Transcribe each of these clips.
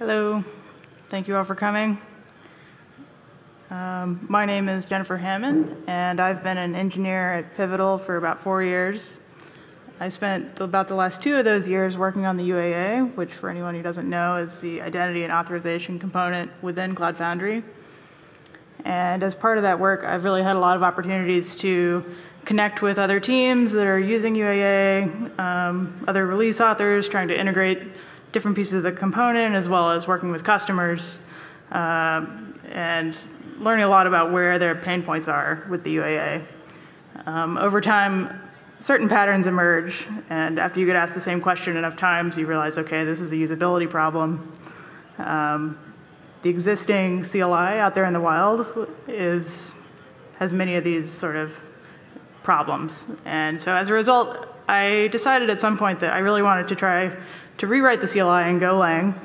Hello. Thank you all for coming. Um, my name is Jennifer Hamon, and I've been an engineer at Pivotal for about four years. I spent about the last two of those years working on the UAA, which for anyone who doesn't know is the identity and authorization component within Cloud Foundry. And as part of that work, I've really had a lot of opportunities to connect with other teams that are using UAA, um, other release authors, trying to integrate different pieces of the component, as well as working with customers, uh, and learning a lot about where their pain points are with the UAA. Um, over time, certain patterns emerge, and after you get asked the same question enough times, you realize, okay, this is a usability problem. Um, the existing CLI out there in the wild is, has many of these sort of problems. And so as a result, I decided at some point that I really wanted to try to rewrite the CLI in Golang.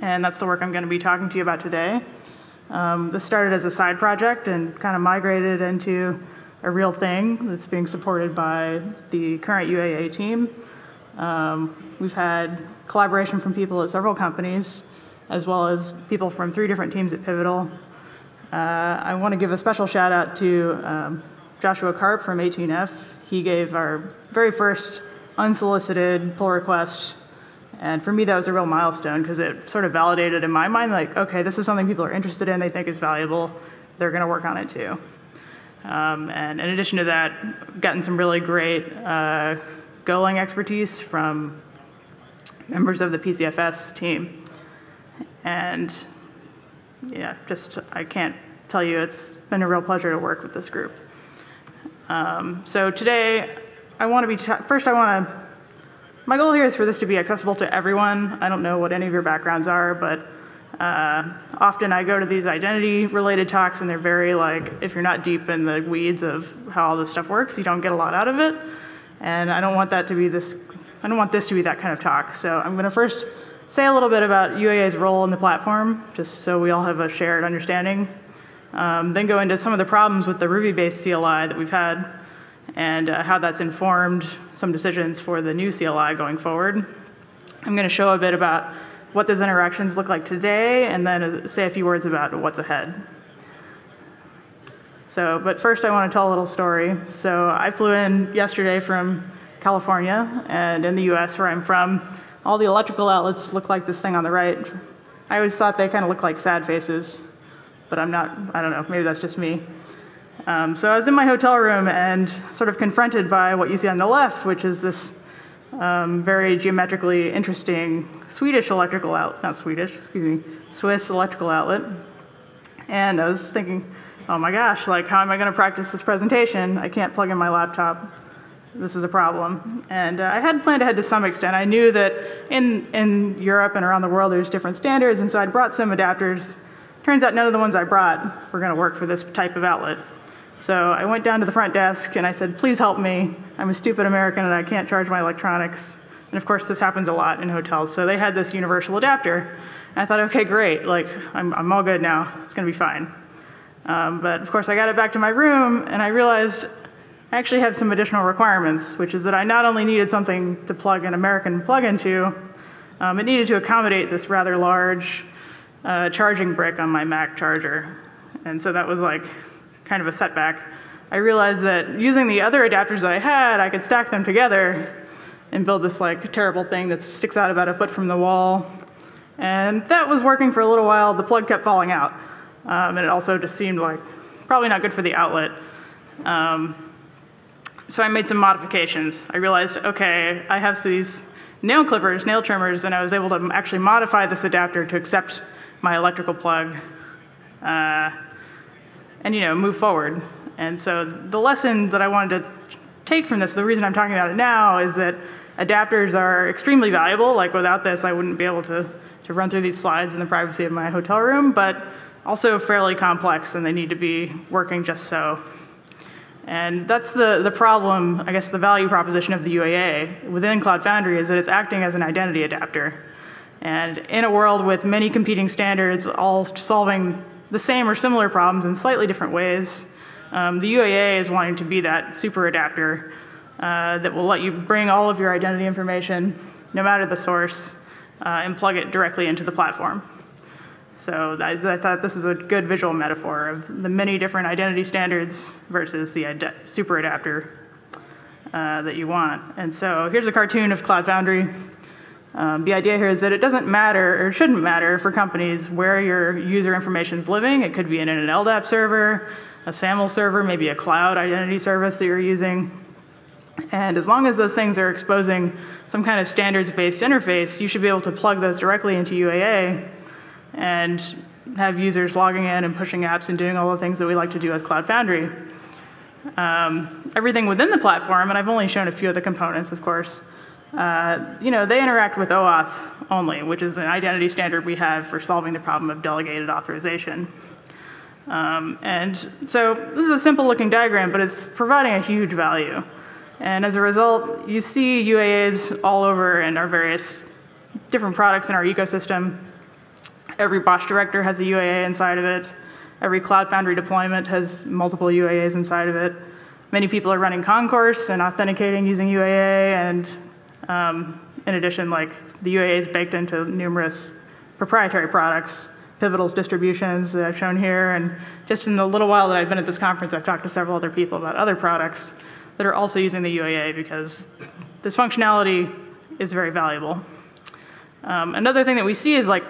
And that's the work I'm going to be talking to you about today. Um, this started as a side project and kind of migrated into a real thing that's being supported by the current UAA team. Um, we've had collaboration from people at several companies, as well as people from three different teams at Pivotal. Uh, I want to give a special shout out to um, Joshua Karp from 18F. He gave our very first unsolicited pull request. And for me, that was a real milestone because it sort of validated in my mind, like, okay, this is something people are interested in, they think is valuable, they're going to work on it too. Um, and in addition to that, gotten some really great uh, Golang expertise from members of the PCFS team. And yeah, just I can't tell you, it's been a real pleasure to work with this group. Um, so today, I want to be, first I want to, my goal here is for this to be accessible to everyone. I don't know what any of your backgrounds are, but uh, often I go to these identity related talks and they're very like, if you're not deep in the weeds of how all this stuff works, you don't get a lot out of it. And I don't want that to be this, I don't want this to be that kind of talk. So I'm going to first say a little bit about UAA's role in the platform, just so we all have a shared understanding um, then go into some of the problems with the Ruby-based CLI that we've had and uh, how that's informed some decisions for the new CLI going forward. I'm going to show a bit about what those interactions look like today and then uh, say a few words about what's ahead. So, but first I want to tell a little story. So I flew in yesterday from California and in the US where I'm from, all the electrical outlets look like this thing on the right. I always thought they kind of look like sad faces but I'm not, I don't know, maybe that's just me. Um, so I was in my hotel room and sort of confronted by what you see on the left, which is this um, very geometrically interesting Swedish electrical outlet, not Swedish, excuse me, Swiss electrical outlet. And I was thinking, oh my gosh, like how am I going to practice this presentation? I can't plug in my laptop. This is a problem. And uh, I had planned ahead to some extent. I knew that in, in Europe and around the world there's different standards, and so I'd brought some adapters Turns out none of the ones I brought were going to work for this type of outlet. So I went down to the front desk and I said, please help me. I'm a stupid American and I can't charge my electronics. And of course, this happens a lot in hotels. So they had this universal adapter. And I thought, okay, great. Like, I'm, I'm all good now. It's going to be fine. Um, but of course, I got it back to my room and I realized I actually have some additional requirements, which is that I not only needed something to plug an American plug into, um, it needed to accommodate this rather large uh, charging brick on my Mac charger. And so that was like kind of a setback. I realized that using the other adapters that I had, I could stack them together and build this like terrible thing that sticks out about a foot from the wall. And that was working for a little while. The plug kept falling out. Um, and it also just seemed like probably not good for the outlet. Um, so I made some modifications. I realized, okay, I have these nail clippers, nail trimmers, and I was able to actually modify this adapter to accept my electrical plug, uh, and you know, move forward. And so the lesson that I wanted to take from this, the reason I'm talking about it now, is that adapters are extremely valuable. Like without this, I wouldn't be able to, to run through these slides in the privacy of my hotel room, but also fairly complex, and they need to be working just so. And that's the, the problem, I guess the value proposition of the UAA within Cloud Foundry is that it's acting as an identity adapter. And in a world with many competing standards, all solving the same or similar problems in slightly different ways, um, the UAA is wanting to be that super adapter uh, that will let you bring all of your identity information, no matter the source, uh, and plug it directly into the platform. So I, I, thought this is a good visual metaphor of the many different identity standards versus the ad super adapter uh, that you want. And so here's a cartoon of Cloud Foundry. Um, the idea here is that it doesn't matter, or shouldn't matter, for companies where your user information is living. It could be in an LDAP server, a SAML server, maybe a cloud identity service that you're using. And as long as those things are exposing some kind of standards-based interface, you should be able to plug those directly into UAA and have users logging in and pushing apps and doing all the things that we like to do with Cloud Foundry. Um, everything within the platform, and I've only shown a few of the components, of course, uh, you know, they interact with OAuth only, which is an identity standard we have for solving the problem of delegated authorization. Um, and so this is a simple looking diagram, but it's providing a huge value. And as a result, you see UAAs all over in our various different products in our ecosystem. Every BOSH director has a UAA inside of it. Every Cloud Foundry deployment has multiple UAAs inside of it. Many people are running Concourse and authenticating using UAA, and um, in addition, like the UAA is baked into numerous proprietary products, Pivotal's distributions that I've shown here, and just in the little while that I've been at this conference, I've talked to several other people about other products that are also using the UAA because this functionality is very valuable. Um, another thing that we see is like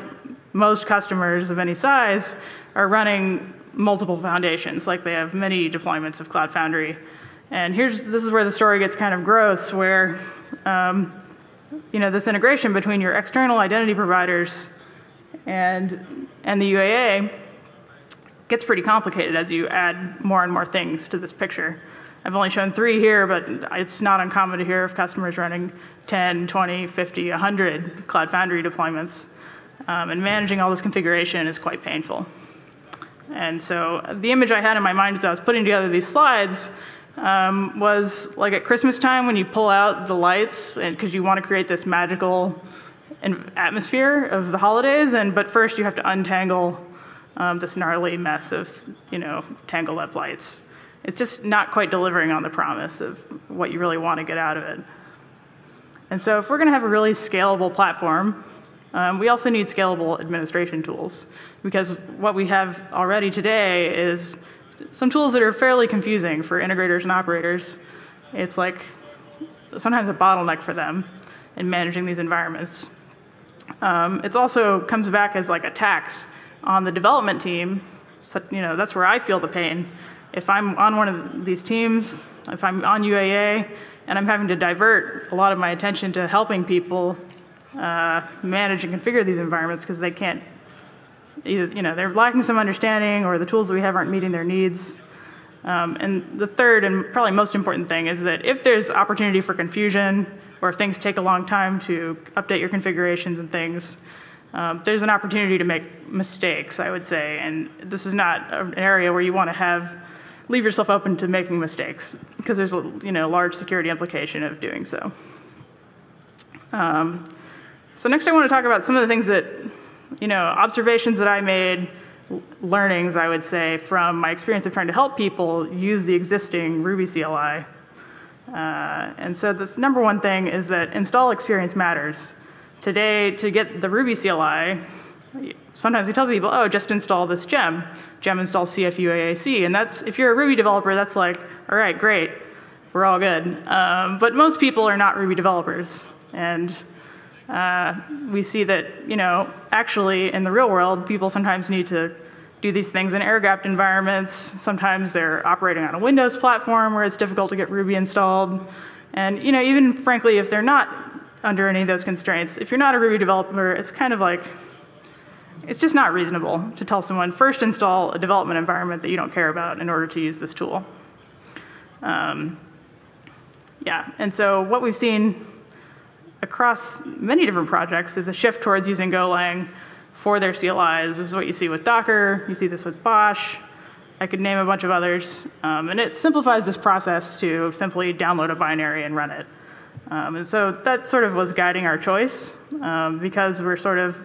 most customers of any size are running multiple foundations, like they have many deployments of Cloud Foundry. And here's, this is where the story gets kind of gross, where um, you know, this integration between your external identity providers and, and the UAA gets pretty complicated as you add more and more things to this picture. I've only shown three here, but it's not uncommon to hear of customers running 10, 20, 50, 100 Cloud Foundry deployments. Um, and managing all this configuration is quite painful. And so the image I had in my mind as I was putting together these slides um, was like at Christmas time when you pull out the lights because you want to create this magical atmosphere of the holidays. And but first you have to untangle um, this gnarly mess of you know tangled up lights. It's just not quite delivering on the promise of what you really want to get out of it. And so if we're going to have a really scalable platform, um, we also need scalable administration tools because what we have already today is some tools that are fairly confusing for integrators and operators. It's like sometimes a bottleneck for them in managing these environments. Um, it also comes back as like a tax on the development team. So, you know, that's where I feel the pain. If I'm on one of these teams, if I'm on UAA, and I'm having to divert a lot of my attention to helping people uh, manage and configure these environments because they can't either, you know, they're lacking some understanding or the tools that we have aren't meeting their needs. Um, and the third and probably most important thing is that if there's opportunity for confusion or if things take a long time to update your configurations and things, um, there's an opportunity to make mistakes, I would say. And this is not an area where you want to have leave yourself open to making mistakes because there's a you know large security implication of doing so. Um, so next I want to talk about some of the things that, you know, observations that I made, learnings, I would say, from my experience of trying to help people use the existing Ruby CLI. Uh, and so the number one thing is that install experience matters. Today, to get the Ruby CLI, sometimes we tell people, oh, just install this gem. Gem install CFUAAC. And that's, if you're a Ruby developer, that's like, all right, great, we're all good. Um, but most people are not Ruby developers. And uh, we see that, you know, actually in the real world, people sometimes need to do these things in air-gapped environments. Sometimes they're operating on a Windows platform where it's difficult to get Ruby installed. And, you know, even frankly, if they're not under any of those constraints, if you're not a Ruby developer, it's kind of like, it's just not reasonable to tell someone first install a development environment that you don't care about in order to use this tool. Um, yeah, and so what we've seen across many different projects is a shift towards using Golang for their CLIs. This is what you see with Docker. You see this with BOSH. I could name a bunch of others. Um, and it simplifies this process to simply download a binary and run it. Um, and so that sort of was guiding our choice um, because we're sort of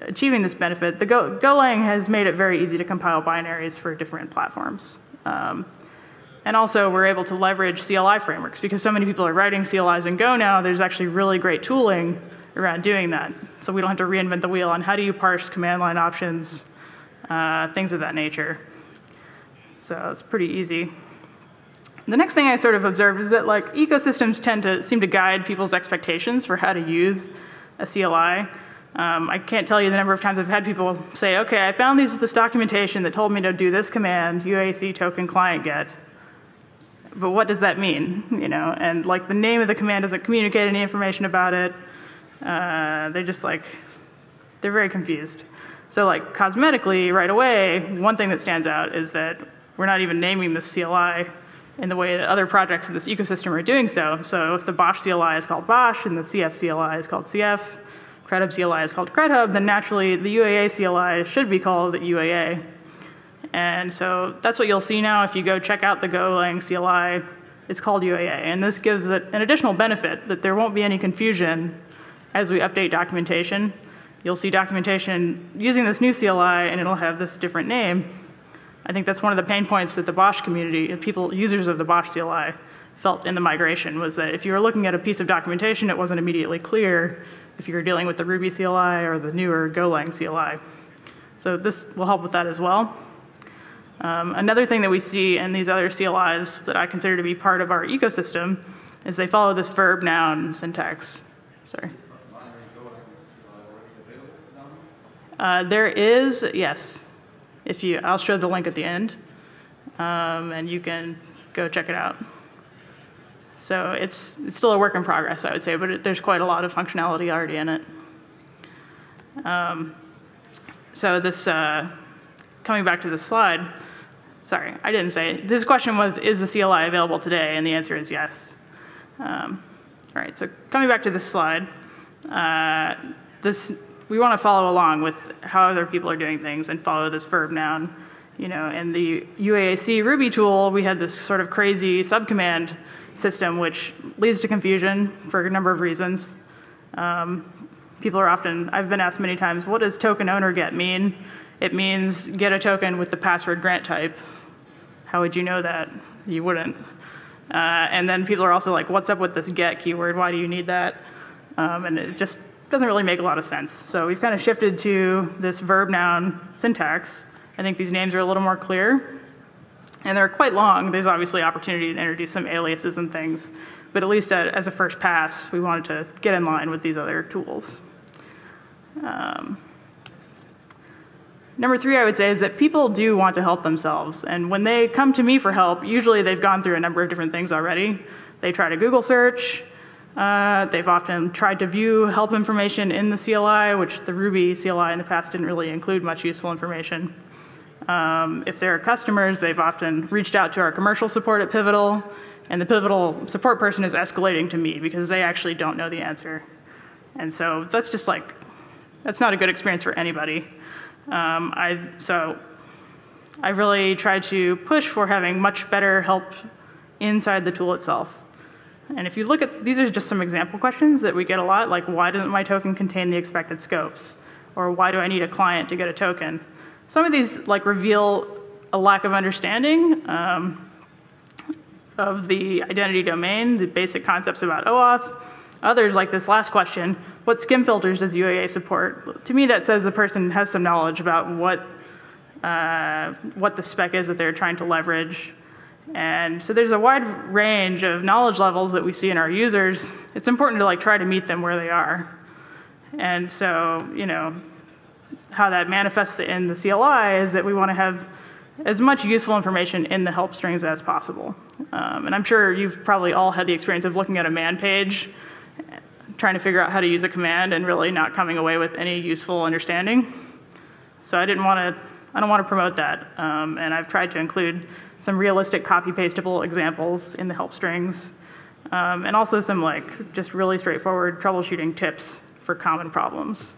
achieving this benefit. The Go Golang has made it very easy to compile binaries for different platforms. Um, and also, we're able to leverage CLI frameworks because so many people are writing CLIs in Go now. There's actually really great tooling around doing that. So we don't have to reinvent the wheel on how do you parse command line options, uh, things of that nature. So it's pretty easy. The next thing I sort of observed is that like ecosystems tend to seem to guide people's expectations for how to use a CLI. Um, I can't tell you the number of times I've had people say, okay, I found these, this documentation that told me to do this command, UAAC token client get. But what does that mean? You know, and like the name of the command doesn't communicate any information about it. Uh, they're just like, they're very confused. So like cosmetically, right away, one thing that stands out is that we're not even naming this CLI in the way that other projects in this ecosystem are doing so. So if the BOSH CLI is called BOSH and the CF CLI is called CF, CredHub CLI is called CredHub, then naturally the UAA CLI should be called UAA. And so that's what you'll see now if you go check out the Golang CLI, it's called UAA. And this gives it an additional benefit that there won't be any confusion as we update documentation. You'll see documentation using this new CLI and it'll have this different name. I think that's one of the pain points that the BOSH community, people, users of the BOSH CLI, felt in the migration was that if you were looking at a piece of documentation, it wasn't immediately clear if you were dealing with the Ruby CLI or the newer Golang CLI. So this will help with that as well. Um, another thing that we see in these other CLIs that I consider to be part of our ecosystem is they follow this verb noun syntax. Sorry. Uh, there is, yes. If you, I'll show the link at the end, um, and you can go check it out. So it's, it's still a work in progress, I would say, but it, there's quite a lot of functionality already in it. Um, so this, uh, coming back to this slide, sorry, I didn't say, this question was, is the CLI available today? And the answer is yes. Um, all right, so coming back to this slide, uh, this we want to follow along with how other people are doing things and follow this verb noun. You know, in the UAAC Ruby tool, we had this sort of crazy subcommand system, which leads to confusion for a number of reasons. Um, people are often, I've been asked many times, what does token owner get mean? It means get a token with the password grant type. How would you know that? You wouldn't. Uh, and then people are also like, what's up with this get keyword? Why do you need that? Um, and it just doesn't really make a lot of sense. So we've kind of shifted to this verb noun syntax. I think these names are a little more clear. And they're quite long. There's obviously opportunity to introduce some aliases and things. But at least as a first pass, we wanted to get in line with these other tools. Um, number three, I would say, is that people do want to help themselves. And when they come to me for help, usually they've gone through a number of different things already. They try to Google search, uh, they've often tried to view help information in the CLI, which the Ruby CLI in the past didn't really include much useful information. Um, if they're customers, they've often reached out to our commercial support at Pivotal, and the Pivotal support person is escalating to me because they actually don't know the answer. And so that's just like, that's not a good experience for anybody. Um, I, so I really tried to push for having much better help inside the tool itself. And if you look at, these are just some example questions that we get a lot, like why doesn't my token contain the expected scopes? Or why do I need a client to get a token? Some of these like reveal a lack of understanding um, of the identity domain, the basic concepts about OAuth. Others, like this last question, what SCIM filters does UAA support? To me, that says the person has some knowledge about what, uh, what the spec is that they're trying to leverage. And so there's a wide range of knowledge levels that we see in our users. It's important to like try to meet them where they are. And so, you know, how that manifests in the CLI is that we want to have as much useful information in the help strings as possible. Um, and I'm sure you've probably all had the experience of looking at a man page, trying to figure out how to use a command and really not coming away with any useful understanding. So I didn't want to, I don't want to promote that. Um, and I've tried to include some realistic copy-pastable examples in the help strings, um, and also some like just really straightforward troubleshooting tips for common problems.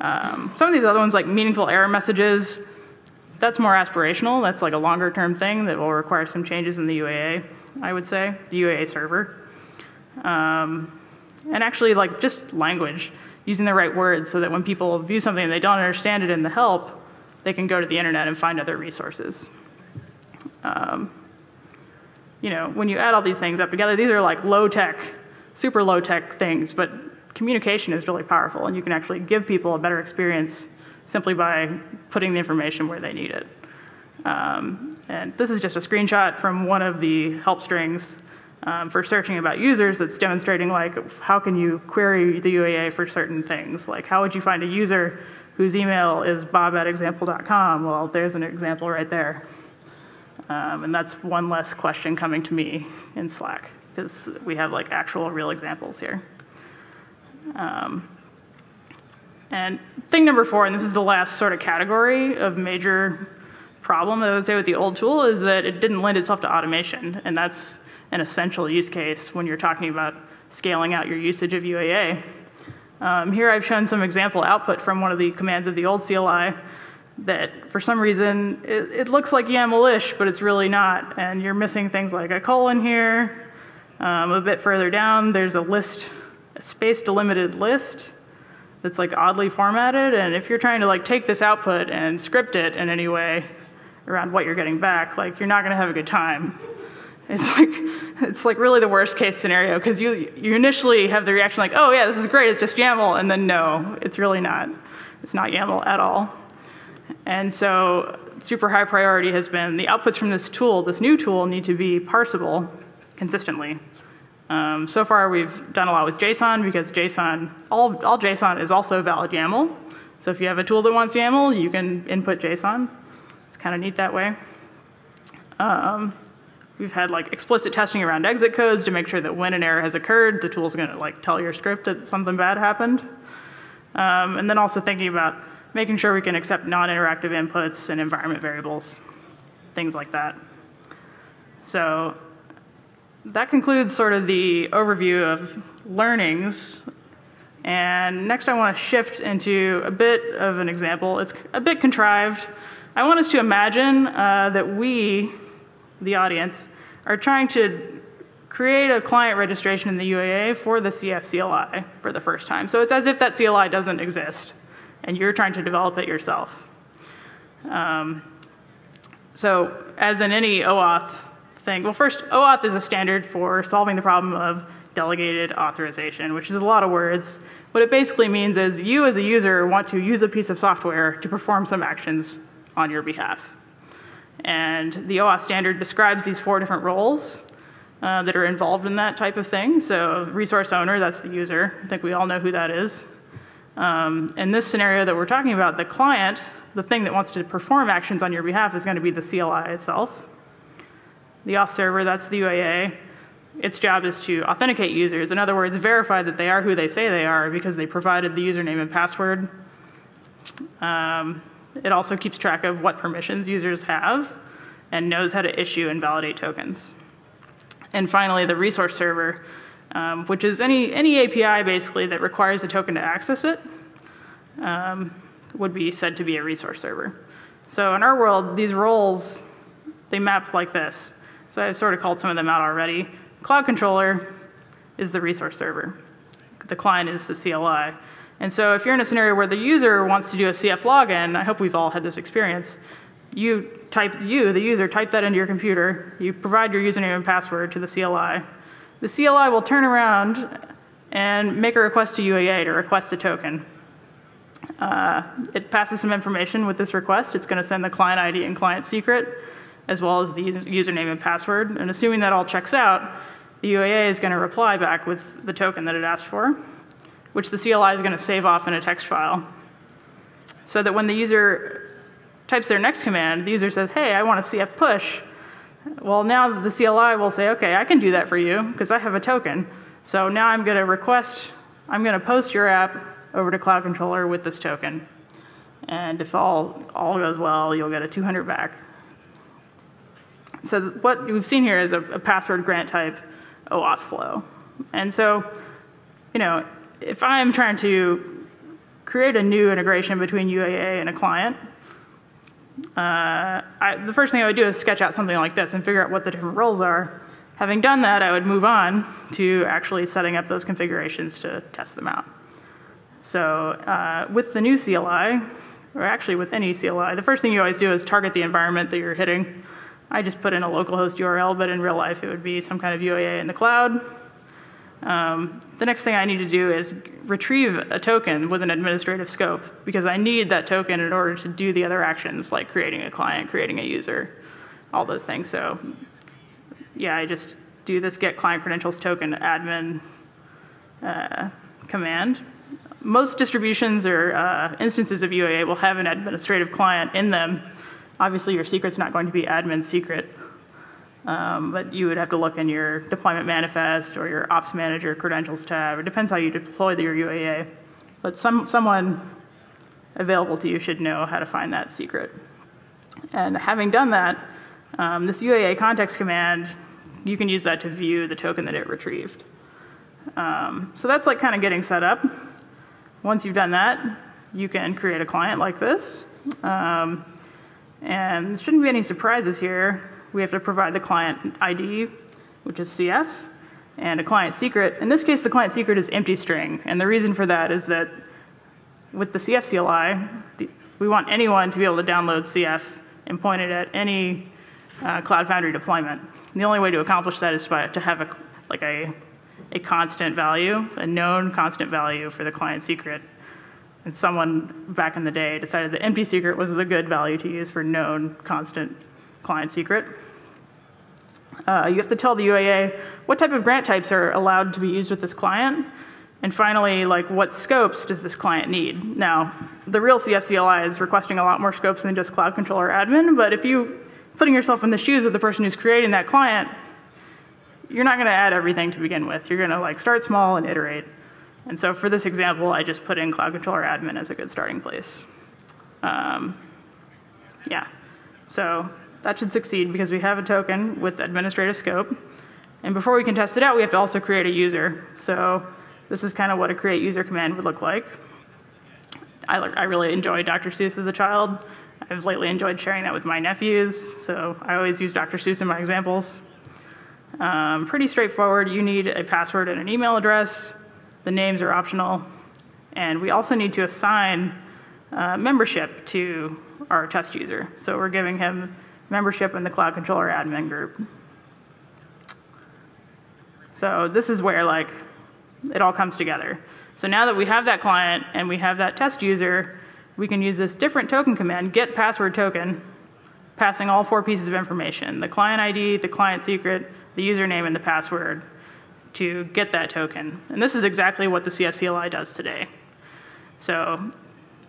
Um, some of these other ones, like meaningful error messages, that's more aspirational. That's like a longer term thing that will require some changes in the UAA, I would say, the UAA server. Um, and actually, like just language, using the right words so that when people view something and they don't understand it in the help, they can go to the internet and find other resources. Um, you know, when you add all these things up together, these are like low tech, super low tech things, but communication is really powerful, and you can actually give people a better experience simply by putting the information where they need it. Um, and this is just a screenshot from one of the help strings um, for searching about users that's demonstrating like how can you query the UAA for certain things. Like how would you find a user whose email is bob at example.com? Well, there's an example right there. Um, and that's one less question coming to me in Slack because we have like actual real examples here. Um, and thing number four, and this is the last sort of category of major problem that I would say with the old tool is that it didn't lend itself to automation. And that's an essential use case when you're talking about scaling out your usage of UAA. Um, here I've shown some example output from one of the commands of the old CLI that for some reason it, it looks like YAML-ish, but it's really not. And you're missing things like a colon here. Um, a bit further down, there's a list, a space delimited list that's like oddly formatted. And if you're trying to like take this output and script it in any way around what you're getting back, like you're not gonna have a good time. It's like, it's like really the worst case scenario because you, you initially have the reaction like, oh yeah, this is great, it's just YAML, and then no, it's really not. It's not YAML at all. And so super high priority has been the outputs from this tool, this new tool, need to be parsable consistently. Um, so far, we've done a lot with JSON because JSON, all, all JSON is also valid YAML. So if you have a tool that wants YAML, you can input JSON. It's kind of neat that way. Um, we've had like explicit testing around exit codes to make sure that when an error has occurred, the tool's going to like tell your script that something bad happened. Um, and then also thinking about making sure we can accept non-interactive inputs and environment variables, things like that. So that concludes sort of the overview of learnings. And next I want to shift into a bit of an example. It's a bit contrived. I want us to imagine uh, that we, the audience, are trying to create a client registration in the UAA for the CF CLI for the first time. So it's as if that CLI doesn't exist, and you're trying to develop it yourself. Um, so as in any OAuth thing. Well, first, OAuth is a standard for solving the problem of delegated authorization, which is a lot of words. What it basically means is you as a user want to use a piece of software to perform some actions on your behalf. And the OAuth standard describes these four different roles uh, that are involved in that type of thing. So resource owner, that's the user. I think we all know who that is. Um, in this scenario that we're talking about, the client, the thing that wants to perform actions on your behalf is going to be the CLI itself. The auth server, that's the UAA. Its job is to authenticate users. In other words, verify that they are who they say they are because they provided the username and password. Um, it also keeps track of what permissions users have and knows how to issue and validate tokens. And finally, the resource server, um, which is any, any API basically that requires a token to access it, um, would be said to be a resource server. So in our world, these roles, they map like this. So I've sort of called some of them out already. Cloud controller is the resource server. The client is the CLI. And so if you're in a scenario where the user wants to do a CF login, I hope we've all had this experience, you type, you, the user, type that into your computer, you provide your username and password to the CLI. The CLI will turn around and make a request to UAA to request a token. Uh, it passes some information with this request. It's going to send the client ID and client secret as well as the username and password. And assuming that all checks out, the UAA is going to reply back with the token that it asked for, which the CLI is going to save off in a text file. So that when the user types their next command, the user says, hey, I want a CF push. Well, now the CLI will say, okay, I can do that for you because I have a token. So now I'm going to request, I'm going to post your app over to Cloud Controller with this token. And if all, all goes well, you'll get a 200 back. So what we've seen here is a, a password grant type OAuth flow. And so, you know, if I'm trying to create a new integration between UAA and a client, uh, I, the first thing I would do is sketch out something like this and figure out what the different roles are. Having done that, I would move on to actually setting up those configurations to test them out. So uh, with the new CLI, or actually with any CLI, the first thing you always do is target the environment that you're hitting. I just put in a localhost URL, but in real life it would be some kind of UAA in the cloud. Um, the next thing I need to do is retrieve a token with an administrative scope because I need that token in order to do the other actions like creating a client, creating a user, all those things. So yeah, I just do this get client credentials token admin uh, command. Most distributions or uh, instances of UAA will have an administrative client in them. Obviously, your secret's not going to be admin secret. Um, but you would have to look in your deployment manifest or your ops manager credentials tab. It depends how you deploy your UAA. But some, someone available to you should know how to find that secret. And having done that, um, this UAA context command, you can use that to view the token that it retrieved. Um, so that's like kind of getting set up. Once you've done that, you can create a client like this. Um, and there shouldn't be any surprises here we have to provide the client ID, which is CF, and a client secret. In this case, the client secret is empty string. And the reason for that is that with the CF CLI, we want anyone to be able to download CF and point it at any uh, Cloud Foundry deployment. And the only way to accomplish that is by, to have a, like a, a constant value, a known constant value for the client secret. And someone back in the day decided that empty secret was the good value to use for known constant client secret. Uh, you have to tell the UAA what type of grant types are allowed to be used with this client. And finally, like what scopes does this client need? Now, the real CFCLI is requesting a lot more scopes than just Cloud Controller Admin, but if you putting yourself in the shoes of the person who's creating that client, you're not gonna add everything to begin with. You're gonna like start small and iterate. And so for this example, I just put in Cloud Controller Admin as a good starting place. Um, yeah, so that should succeed because we have a token with administrative scope. And before we can test it out, we have to also create a user. So this is kind of what a create user command would look like. I, I really enjoyed Dr. Seuss as a child. I've lately enjoyed sharing that with my nephews, so I always use Dr. Seuss in my examples. Um, pretty straightforward. You need a password and an email address. The names are optional. And we also need to assign uh, membership to our test user. So we're giving him membership in the Cloud Controller admin group. So this is where like it all comes together. So now that we have that client and we have that test user, we can use this different token command, get password token, passing all four pieces of information, the client ID, the client secret, the username, and the password to get that token. And this is exactly what the CFCLI does today. So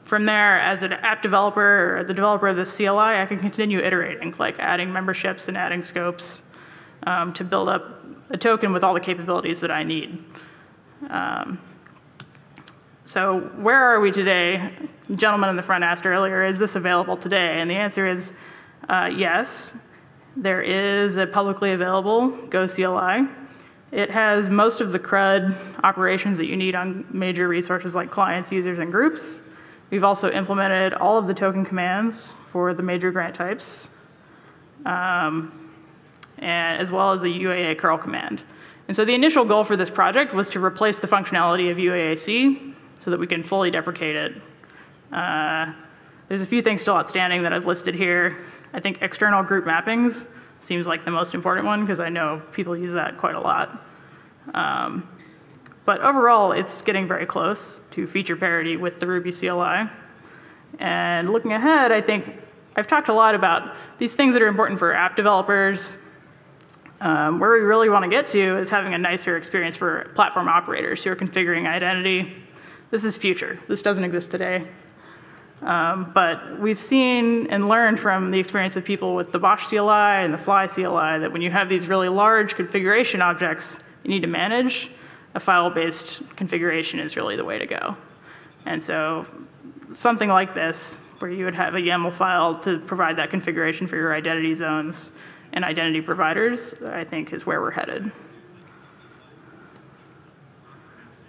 from there, as an app developer or the developer of the CLI, I can continue iterating, like adding memberships and adding scopes um, to build up a token with all the capabilities that I need. Um, so where are we today? The gentleman in the front asked earlier, is this available today? And the answer is uh, yes. There is a publicly available Go CLI. It has most of the CRUD operations that you need on major resources like clients, users, and groups. We've also implemented all of the token commands for the major grant types, um, and, as well as the UAA curl command. And so the initial goal for this project was to replace the functionality of UAAC so that we can fully deprecate it. Uh, there's a few things still outstanding that I've listed here. I think external group mappings seems like the most important one because I know people use that quite a lot. Um, but overall, it's getting very close to feature parity with the Ruby CLI. And looking ahead, I think I've talked a lot about these things that are important for app developers. Um, where we really want to get to is having a nicer experience for platform operators who are configuring identity. This is future. This doesn't exist today. Um, but we've seen and learned from the experience of people with the BOSH CLI and the Fly CLI that when you have these really large configuration objects you need to manage, a file-based configuration is really the way to go. And so something like this, where you would have a YAML file to provide that configuration for your identity zones and identity providers, I think is where we're headed.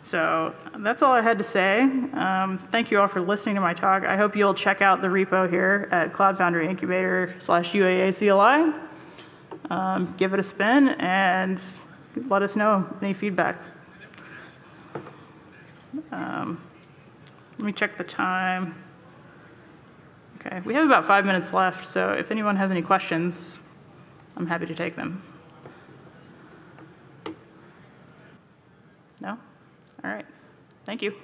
So that's all I had to say. Um, thank you all for listening to my talk. I hope you'll check out the repo here at Cloud Foundry Incubator slash UAA CLI. Um, give it a spin and let us know any feedback. Um, let me check the time. Okay, we have about five minutes left, so if anyone has any questions, I'm happy to take them. No? All right. Thank you.